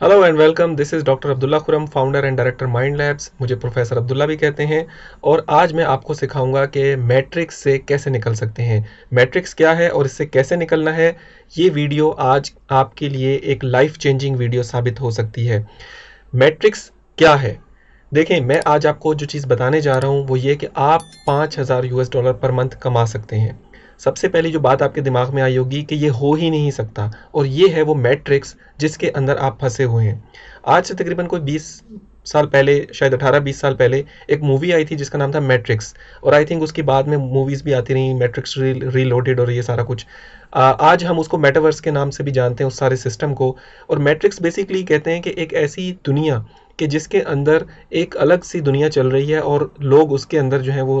Hello and welcome this is doctor Abdullah Khurram founder and director mind labs मुझे professor Abdullah भी कहते हैं। और आज मैं आपको सिखाऊँगा कि मैट्रिक्स से कैसे निकल सकते हैं। मैट्रिक्स क्या है और इससे कैसे निकलना है? ये वीडियो आज आपके लिए एक लाइफ चेंजिंग वीडियो साबित हो सकती है। मैट्रिक्स क्या है? देखें, मैं आज आपको जो चीज़ बताने जा रहा हूँ, वो ये कि आप पाँच हज़ार डॉलर पर मंथ कमा सकते हैं। सबसे पहली जो बात आपके दिमाग में आई होगी कि ये हो ही नहीं सकता, और ये है वो मैट्रिक्स जिसके अंदर आप फंसे हुए हैं। आज से तकरीबन कोई 20 साल पहले, शायद 18-20 साल पहले, एक मूवी आई थी जिसका नाम था मैट्रिक्स, और आई थिंक उसके बाद में मूवीज़ भी आती रही, मैट्रिक्स रीलोडेड और ये सारा कुछ। आज हम उसको मेटावर्स के नाम से भी जानते हैं उस सारे सिस्टम को। और मैट्रिक्स बेसिकली कहते हैं कि एक ऐसी दुनिया कि जिसके अंदर एक अलग सी दुनिया चल रही है और लोग उसके अंदर जो है वो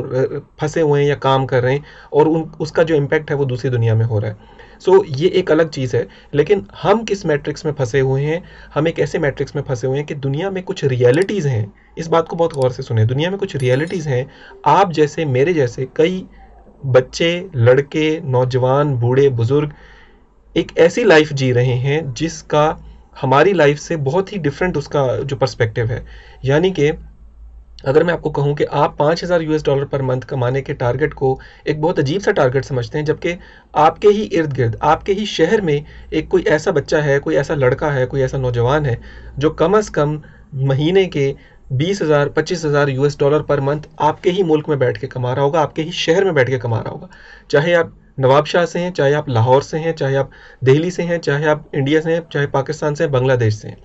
फंसे हुए हैं या काम कर रहे हैं और उन उसका जो इम्पैक्ट है वो दूसरी दुनिया में हो रहा है। सो so, ये एक अलग चीज़ है लेकिन हम किस मैट्रिक्स में फंसे हुए हैं हम एक ऐसे मैट्रिक्स में फंसे हुए हैं कि दुनिया में कुछ रियलिटीज़ हैं। इस बात को बहुत गौर से सुने। दुनिया में कुछ रियलिटीज़ हैं। आप जैसे मेरे जैसे कई बच्चे, लड़के, नौजवान, बूढ़े, बुज़ुर्ग एक ऐसी लाइफ जी रहे हैं जिसका हमारी लाइफ से बहुत ही डिफरेंट उसका जो पर्सपेक्टिव है। यानी कि अगर मैं आपको कहूँ कि आप पाँच हज़ार यूएस डॉलर पर मंथ कमाने के टारगेट को एक बहुत अजीब सा टारगेट समझते हैं, जबकि आपके ही इर्द गिर्द, आपके ही शहर में एक कोई ऐसा बच्चा है, कोई ऐसा लड़का है, कोई ऐसा नौजवान है जो कम अज़ कम महीने के बीस हज़ार, पच्चीस हज़ार यूएस डॉलर पर मंथ आपके ही मुल्क में बैठ के कमा रहा होगा, आपके ही शहर में बैठ के कमा रहा होगा। चाहे आप नवाबशाह से हैं, चाहे आप लाहौर से हैं, चाहे आप दिल्ली से हैं, चाहे आप इंडिया से हैं, चाहे पाकिस्तान से हैं, बांग्लादेश से हैं।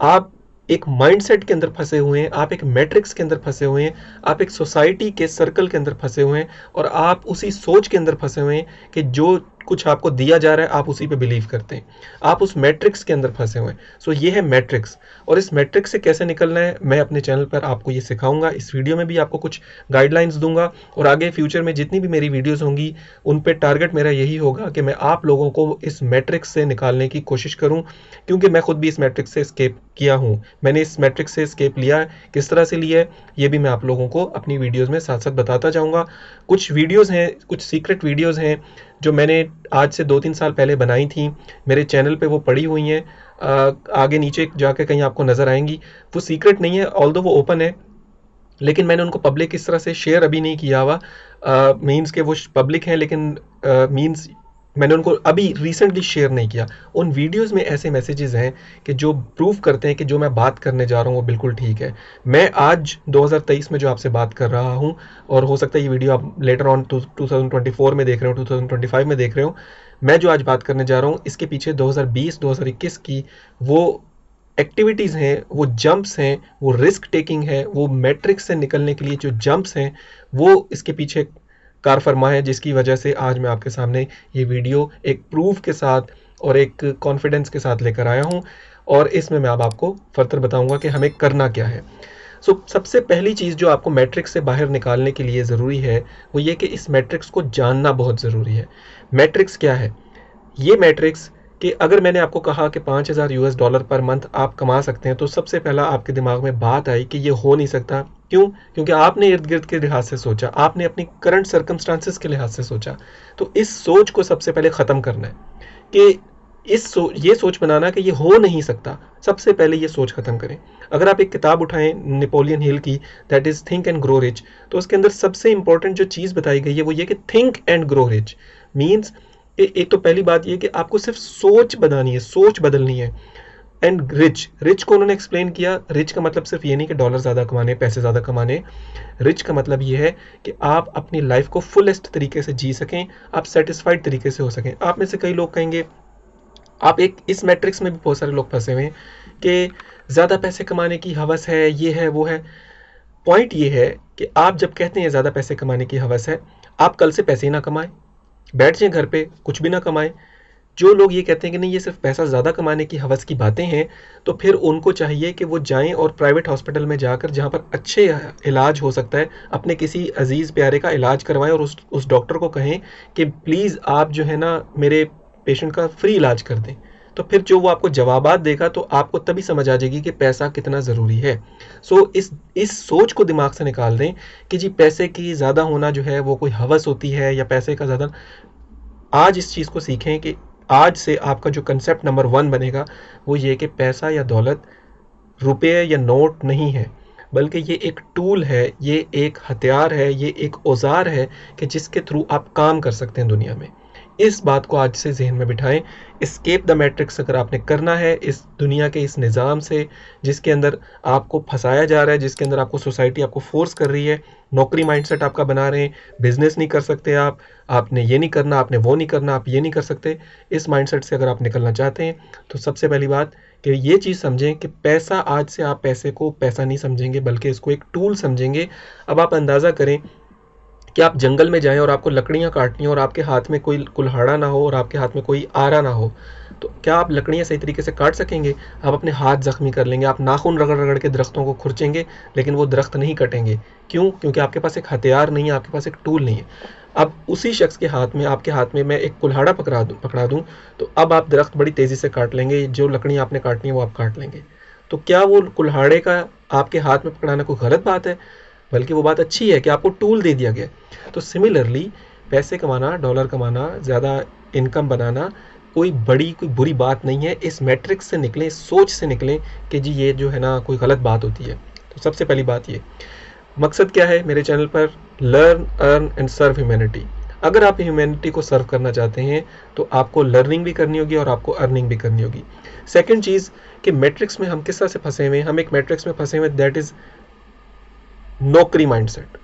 आप एक माइंडसेट के अंदर फंसे हुए हैं, आप एक मैट्रिक्स के अंदर फंसे हुए हैं, आप एक सोसाइटी के सर्कल के अंदर फंसे हुए हैं और आप उसी सोच के अंदर फंसे हुए हैं कि जो कुछ आपको दिया जा रहा है, आप उसी पे बिलीव करते हैं। आप उस मैट्रिक्स के अंदर फंसे हुए हैं। सो ये है मैट्रिक्स और इस मैट्रिक्स से कैसे निकलना है, मैं अपने चैनल पर आपको ये सिखाऊँगा। इस वीडियो में भी आपको कुछ गाइडलाइंस दूँगा और आगे फ्यूचर में जितनी भी मेरी वीडियोस होंगी, उन पर टारगेट मेरा यही होगा कि मैं आप लोगों को इस मैट्रिक्स से निकालने की कोशिश करूँ, क्योंकि मैं खुद भी इस मैट्रिक्स से स्केप किया हूँ। मैंने इस मैट्रिक्स से स्केप लिया है। किस तरह से लिया है, ये भी मैं आप लोगों को अपनी वीडियोज़ में साथ साथ बताता जाऊँगा। कुछ वीडियोज़ हैं, कुछ सीक्रेट वीडियोज़ हैं जो मैंने आज से दो तीन साल पहले बनाई थी, मेरे चैनल पे वो पड़ी हुई हैं। आगे नीचे जाके कहीं आपको नज़र आएँगी। वो सीक्रेट नहीं है ऑल वो ओपन है, लेकिन मैंने उनको पब्लिक इस तरह से शेयर अभी नहीं किया हुआ। मीन्स के वो पब्लिक हैं, लेकिन मीन्स मैंने उनको अभी रिसेंटली शेयर नहीं किया। उन वीडियोस में ऐसे मैसेजेस हैं कि जो प्रूव करते हैं कि जो मैं बात करने जा रहा हूँ, वो बिल्कुल ठीक है। मैं आज 2023 में जो आपसे बात कर रहा हूँ, और हो सकता है ये वीडियो आप लेटर ऑन टू थाउज़ेंड में देख रहे हो 2025 में देख रहे हो, मैं जो आज बात करने जा रहा हूँ, इसके पीछे 2020 2021 की वो एक्टिविटीज़ हैं, वो जंप्स हैं, वो रिस्क टेकिंग है, वो मैट्रिक्स से निकलने के लिए जो जंप्स हैं, वो इसके पीछे कार फरमा है जिसकी वजह से आज मैं आपके सामने ये वीडियो एक प्रूफ के साथ और एक कॉन्फिडेंस के साथ लेकर आया हूँ और इसमें मैं अब आपको फर्दर बताऊँगा कि हमें करना क्या है। सो so, सबसे पहली चीज़ जो आपको मैट्रिक्स से बाहर निकालने के लिए ज़रूरी है वो ये कि इस मैट्रिक्स को जानना बहुत ज़रूरी है। मैट्रिक्स क्या है? ये मैट्रिक्स कि अगर मैंने आपको कहा कि पाँच हज़ार यूएस डॉलर पर मंथ आप कमा सकते हैं तो सबसे पहला आपके दिमाग में बात आई कि ये हो नहीं सकता। क्यों? क्योंकि आपने इर्द गिर्द के लिहाज से सोचा, आपने अपनी करंट सर्कमस्टांसिस के लिहाज से सोचा। तो इस सोच को सबसे पहले ख़त्म करना है कि इस सो, ये सोच बनाना कि ये हो नहीं सकता, सबसे पहले ये सोच खत्म करें। अगर आप एक किताब उठाएँ नेपोलियन हिल की that is think and grow rich तो उसके अंदर सबसे इंपॉर्टेंट जो चीज़ बताई गई है, वो ये कि think and grow rich means एक तो पहली बात ये कि आपको सिर्फ़ सोच बनानी है, सोच बदलनी है। एंड रिच रिच को उन्होंने एक्सप्लेन किया रिच का मतलब सिर्फ़ ये नहीं कि डॉलर ज़्यादा कमाने, पैसे ज़्यादा कमाने। रिच का मतलब ये है कि आप अपनी लाइफ को फुलेस्ट तरीके से जी सकें, आप सेटिस्फाइड तरीके से हो सकें। आप में से कई लोग कहेंगे, आप एक इस मैट्रिक्स में भी बहुत सारे लोग फंसे हुए हैं कि ज़्यादा पैसे कमाने की हवस है, ये है, वो है। पॉइंट ये है कि आप जब कहते हैं ज़्यादा पैसे कमाने की हवस है, आप कल से पैसे ही ना कमाएँ। बैठ जाएँ घर पे, कुछ भी ना कमाएँ। जो लोग ये कहते हैं कि नहीं, ये सिर्फ़ पैसा ज़्यादा कमाने की हवस की बातें हैं तो फिर उनको चाहिए कि वो जाएँ और प्राइवेट हॉस्पिटल में जाकर जहाँ पर अच्छे इलाज हो सकता है, अपने किसी अज़ीज़ प्यारे का इलाज करवाएँ और उस उस डॉक्टर को कहें कि प्लीज़ आप जो है ना मेरे पेशेंट का फ्री इलाज कर दें। तो फिर जो वो आपको जवाब देगा तो आपको तभी समझ आ जाएगी कि पैसा कितना ज़रूरी है। सो इस इस सोच को दिमाग से निकाल दें कि जी पैसे की ज़्यादा होना जो है वो कोई हवस होती है या पैसे का ज़्यादा, आज इस चीज़ को सीखें कि आज से आपका जो कंसेप्ट नंबर वन बनेगा, वो ये कि पैसा या दौलत रुपये या नोट नहीं है। बल्कि ये एक टूल है, ये एक हथियार है, ये एक औज़ार है कि जिसके थ्रू आप काम कर सकते हैं दुनिया में। इस बात को आज से जहन में बिठाएँ। स्केप द मैट्रिक्स अगर आपने करना है इस दुनिया के इस निज़ाम से, जिसके अंदर आपको फंसाया जा रहा है, जिसके अंदर आपको सोसाइटी आपको फोर्स कर रही है, नौकरी माइंडसेट आपका बना रहे हैं बिज़नेस नहीं कर सकते आप, आपने ये नहीं करना, आपने वो नहीं करना, आप ये नहीं कर सकते, इस माइंडसेट से अगर आप निकलना चाहते हैं तो सबसे पहली बात कि ये चीज़ समझें कि पैसा आज से आप पैसे को पैसा नहीं समझेंगे, बल्कि इसको एक टूल समझेंगे। अब आप अंदाज़ा करें कि आप जंगल में जाएँ और आपको लकड़ियाँ काटनी हो और आपके हाथ में कोई कुल्हाड़ा ना हो और आपके हाथ में कोई आरा ना हो तो क्या आप लकड़ियाँ सही तरीके से काट सकेंगे? आप अपने हाथ जख्मी कर लेंगे, आप नाखून रगड़ रगड़ के दरख्तों को खुरचेंगे, लेकिन वो दरख्त नहीं कटेंगे। क्यों? क्योंकि आपके पास एक हथियार नहीं है, आपके पास एक टूल नहीं है। अब उसी शख्स के हाथ में, आपके हाथ में मैं एक कुल्हाड़ा पकड़ा दूँ पकड़ा दूँ तो अब आप दरख्त बड़ी तेज़ी से काट लेंगे, जो लकड़ी आपने काटनी है वो आप काट लेंगे। तो क्या वो कुल्हाड़े का आपके हाथ में पकड़ाना कोई गलत बात है? बल्कि वो बात अच्छी है कि आपको टूल दे दिया गया। तो सिमिलरली पैसे कमाना डॉलर कमाना, ज़्यादा इनकम बनाना, कोई बड़ी, कोई बुरी बात नहीं है। इस मैट्रिक्स से निकलें, सोच से निकलें कि जी ये जो है ना, कोई गलत बात होती है। तो सबसे पहली बात ये। मकसद क्या है मेरे चैनल पर? Learn earn and serve humanity अगर आप ह्यूमैनिटी को सर्व करना चाहते हैं तो आपको लर्निंग भी करनी होगी और आपको अर्निंग भी करनी होगी। सेकेंड चीज़, कि मैट्रिक्स में हम किस तरह से फंसे हुए हैं? हम एक मैट्रिक्स में फंसे हुए दैट इज़ नौकरी माइंडसेट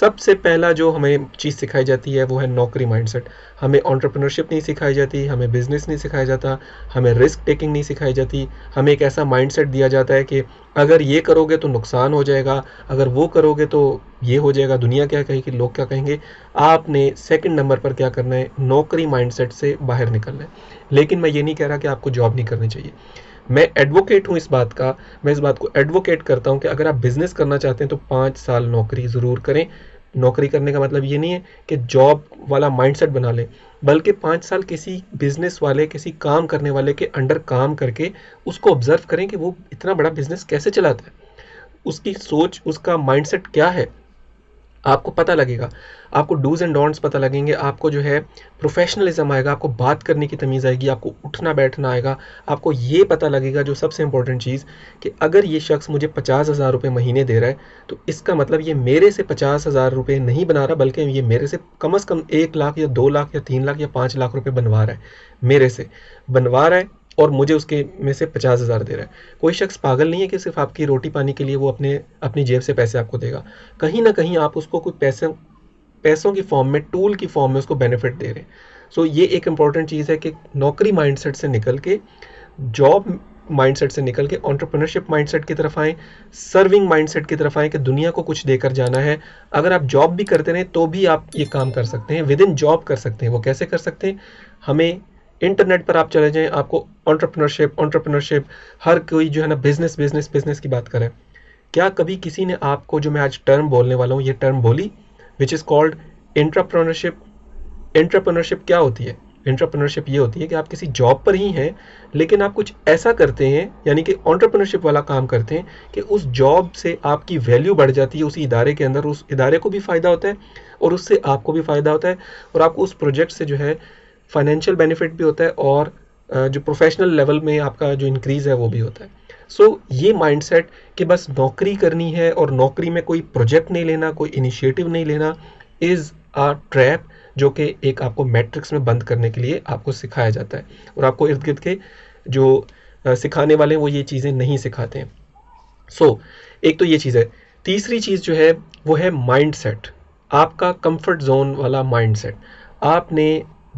सबसे पहला जो हमें चीज़ सिखाई जाती है, वो है नौकरी माइंडसेट हमें ऑन्टरप्रनरशिप नहीं सिखाई जाती, हमें बिज़नेस नहीं सिखाया जाता, हमें रिस्क टेकिंग नहीं सिखाई जाती। हमें एक ऐसा माइंडसेट दिया जाता है कि अगर ये करोगे तो नुकसान हो जाएगा, अगर वो करोगे तो ये हो जाएगा, दुनिया क्या कहेगी, लोग क्या कहेंगे। आपने सेकंड नंबर पर क्या करना है? नौकरी माइंडसेट से बाहर निकलना है। लेकिन मैं ये नहीं कह रहा कि आपको जॉब नहीं करनी चाहिए। मैं एडवोकेट हूँ इस बात का, मैं इस बात को एडवोकेट करता हूँ कि अगर आप बिज़नेस करना चाहते हैं तो पाँच साल नौकरी ज़रूर करें। नौकरी करने का मतलब ये नहीं है कि जॉब वाला माइंडसेट बना लें, बल्कि पाँच साल किसी बिज़नेस वाले, किसी काम करने वाले के अंडर काम करके उसको ऑब्ज़र्व करें कि वो इतना बड़ा बिज़नेस कैसे चलाता है। उसकी सोच, उसका माइंडसेट क्या है? आपको पता लगेगा। आपको डूज एंड डोंट्स पता लगेंगे। आपको जो है प्रोफेशनलिज्म आएगा, आपको बात करने की तमीज़ आएगी, आपको उठना बैठना आएगा। आपको ये पता लगेगा जो सबसे इंपॉर्टेंट चीज़ कि अगर ये शख्स मुझे पचास हज़ार रुपये महीने दे रहा है तो इसका मतलब ये मेरे से पचास हज़ार रुपये नहीं बना रहा, बल्कि ये मेरे से कम अज़ कम एक लाख या दो लाख या तीन लाख या पाँच लाख रुपये बनवा रहा है। मेरे से बनवा रहा है और मुझे उसके में से पचास हज़ार दे रहा है। कोई शख्स पागल नहीं है कि सिर्फ़ आपकी रोटी पानी के लिए वो अपने, अपनी जेब से पैसे आपको देगा। कहीं ना कहीं आप उसको कोई पैसे, पैसों की फॉर्म में टूल की फॉर्म में उसको बेनिफिट दे रहे हैं। सो ये एक इंपॉर्टेंट चीज़ है कि नौकरी माइंडसेट से निकल के जॉब माइंडसेट से निकल के ऑन्टरप्रनरशिप माइंडसेट की तरफ़ आएँ सर्विंग माइंडसेट की तरफ़ आएँ कि दुनिया को कुछ देकर जाना है। अगर आप जॉब भी करते रहें तो भी आप ये काम कर सकते हैं विद इन जॉब कर सकते हैं। वो कैसे कर सकते हैं? हमें इंटरनेट पर आप चले जाएँ, आपको ऑन्टरप्रनरशिप ऑन्टरप्रनरशिप हर कोई जो है ना बिज़नेस बिज़नेस बिज़नेस की बात करें। क्या कभी किसी ने आपको, जो मैं आज टर्म बोलने वाला हूँ, ये टर्म बोली? Which is called entrepreneurship entrepreneurship क्या होती है? इंटरप्रनरशिप ये होती है कि आप किसी जॉब पर ही हैं, लेकिन आप कुछ ऐसा करते हैं, यानी कि ऑन्टरप्रनरशिप वाला काम करते हैं, कि उस जॉब से आपकी वैल्यू बढ़ जाती है, उसी इदारे के अंदर, उस इदारे को भी फ़ायदा होता है, और उससे आपको भी फ़ायदा होता है, और आपको उस प्रोजेक्ट से जो है फाइनेंशियल बेनिफिट भी होता है और जो प्रोफेशनल लेवल में आपका जो इंक्रीज़ है वो भी होता है। सो so, ये माइंडसेट कि बस नौकरी करनी है और नौकरी में कोई प्रोजेक्ट नहीं लेना कोई इनिशिएटिव नहीं लेना इज़ आ ट्रैप जो कि एक आपको मैट्रिक्स में बंद करने के लिए आपको सिखाया जाता है। और आपको इर्द गिर्द के जो सिखाने वाले हैं वो ये चीज़ें नहीं सिखाते हैं। सो so, एक तो ये चीज़ है। तीसरी चीज़ जो है वो है माइंड आपका कंफर्ट जोन वाला माइंड आपने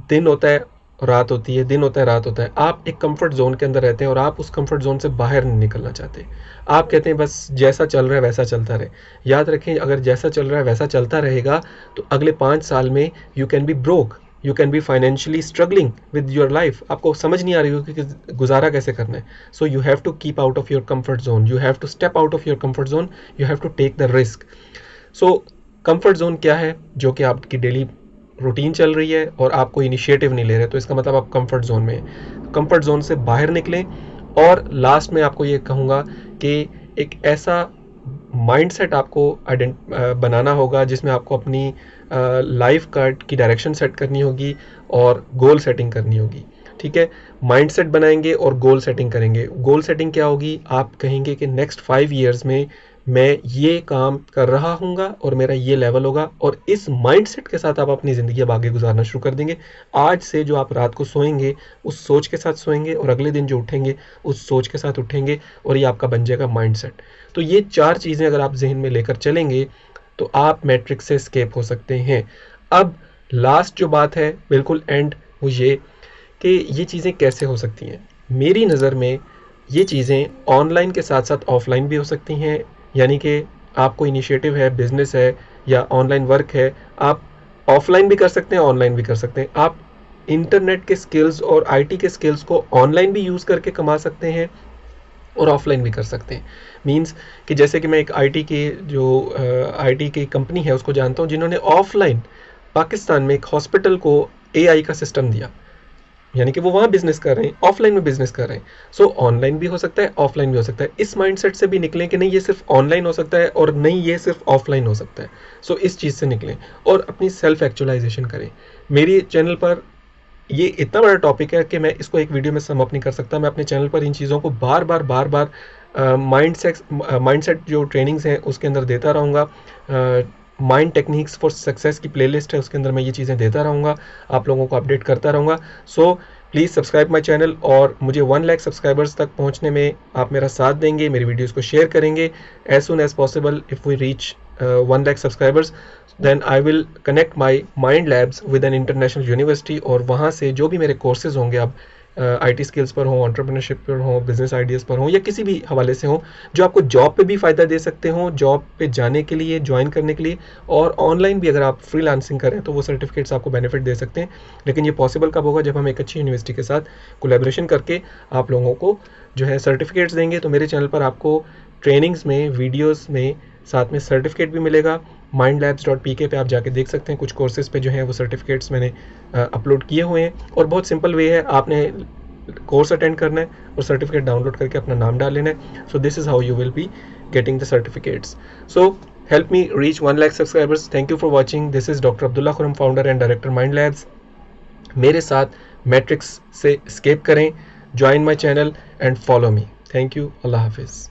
दिन होता है, रात होती है, दिन होता है, रात होता है। आप एक कंफर्ट जोन के अंदर रहते हैं और आप उस कंफर्ट जोन से बाहर नहीं निकलना चाहते। आप कहते हैं, बस जैसा चल रहा है, वैसा चलता रहे। याद रखें, अगर जैसा चल रहा है, वैसा चलता रहेगा तो अगले पाँच साल में you can be broke you can be financially struggling with your life आपको समझ नहीं आ रही होगी कि गुजारा कैसे करना है। So you have to keep out of your comfort zone you have to step out of your comfort zone you have to take the risk so comfort zone क्या है? जो कि आपकी डेली रूटीन चल रही है और आप कोई इनिशिएटिव नहीं ले रहे तो इसका मतलब आप कंफर्ट जोन में कंफर्ट जोन से बाहर निकलें और लास्ट में आपको ये कहूँगा कि एक ऐसा माइंडसेट आपको आइडेंट बनाना होगा जिसमें आपको अपनी लाइफ कार्ड की डायरेक्शन सेट करनी होगी और गोल सेटिंग करनी होगी। ठीक है? माइंडसेट बनाएँगे और गोल सेटिंग करेंगे। गोल सेटिंग क्या होगी? आप कहेंगे कि नेक्स्ट फाइव ईयर्स में मैं ये काम कर रहा हूँगा और मेरा ये लेवल होगा और इस माइंडसेट के साथ आप अपनी ज़िंदगी अब आगे गुजारना शुरू कर देंगे। आज से जो आप रात को सोएँगे, उस सोच के साथ सोएँगे और अगले दिन जो उठेंगे, उस सोच के साथ उठेंगे और ये आपका बन जाएगा माइंडसेट तो ये चार चीज़ें अगर आप जहन में लेकर चलेंगे तो आप मैट्रिक्स से स्केप हो सकते हैं। अब लास्ट जो बात है, बिल्कुल एंड वो ये कि ये चीज़ें कैसे हो सकती हैं। मेरी नज़र में ये चीज़ें ऑनलाइन के साथ साथ ऑफलाइन भी हो सकती हैं यानी कि आपको इनिशिएटिव है बिज़नेस है या ऑनलाइन वर्क है, आप ऑफलाइन भी कर सकते हैं ऑनलाइन भी कर सकते हैं। आप इंटरनेट के स्किल्स और आईटी के स्किल्स को ऑनलाइन भी यूज़ करके कमा सकते हैं और ऑफलाइन भी कर सकते हैं। मींस कि जैसे कि मैं एक आईटी की जो आईटी की कंपनी है, उसको जानता हूँ, जिन्होंने ऑफलाइन पाकिस्तान में एक हॉस्पिटल को एआई का सिस्टम दिया। यानी कि वो वहाँ बिज़नेस कर रहे हैं ऑफलाइन में बिज़नेस कर रहे हैं। सो so, ऑनलाइन भी हो सकता है ऑफलाइन भी हो सकता है। इस माइंडसेट से भी निकलें कि नहीं ये सिर्फ़ ऑनलाइन हो सकता है और नहीं ये सिर्फ़ ऑफलाइन हो सकता है। सो so, इस चीज़ से निकलें और अपनी सेल्फ एक्चुअलाइजेशन करें। मेरी चैनल पर ये इतना बड़ा टॉपिक है कि मैं इसको एक वीडियो में समअप नहीं कर सकता। मैं अपने चैनल पर इन चीज़ों को बार बार बार बार माइंड सेट माइंड सेट जो ट्रेनिंग्स हैं उसके अंदर देता रहूँगा। माइंड टेक्निक्स फॉर सक्सेस की प्लेलिस्ट है, उसके अंदर मैं ये चीज़ें देता रहूँगा, आप लोगों को अपडेट करता रहूँगा। So please subscribe my channel और मुझे वन लाख सब्सक्राइबर्स तक पहुँचने में आप मेरा साथ देंगे, मेरी वीडियोज़ को शेयर करेंगे। As soon as possible if we reach one lakh subscribers then I will connect my mind labs with an international university और वहाँ से जो भी मेरे कोर्सेज होंगे अब आईटी स्किल्स पर हो ऑन्टरप्रेन्योरशिप पर हो बिज़नेस आइडियाज़ पर हो, या किसी भी हवाले से हो, जो आपको जॉब पे भी फ़ायदा दे सकते हो जॉब पे जाने के लिए ज्वाइन करने के लिए, और ऑनलाइन भी अगर आप फ्री लांसिंग करें तो वो सर्टिफिकेट्स आपको बेनिफिट दे सकते हैं। लेकिन ये पॉसिबल कब होगा? जब हम एक अच्छी यूनिवर्सिटी के साथ कोलेब्रेशन करके आप लोगों को जो है सर्टिफिकेट्स देंगे तो मेरे चैनल पर आपको ट्रेनिंग्स में वीडियोज़ में, साथ में सर्टिफिकेट भी मिलेगा माइंड लैब्स डॉट पी के पे आप जाके देख सकते हैं। कुछ कोर्सेज पे जो है वो सर्टिफिकेट्स मैंने अपलोड किए हुए हैं। और बहुत सिंपल वे है, आपने कोर्स अटेंड करना है और सर्टिफिकेट डाउनलोड करके अपना नाम डाल लेना है। So this is how you will be getting the certificates so help me reach one lakh subscribers thank you for watching this is doctor Abdullah Khurram founder and director mind labs मेरे साथ matrix से escape करें। Join my channel and follow me thank you अल्लाह हाफिज़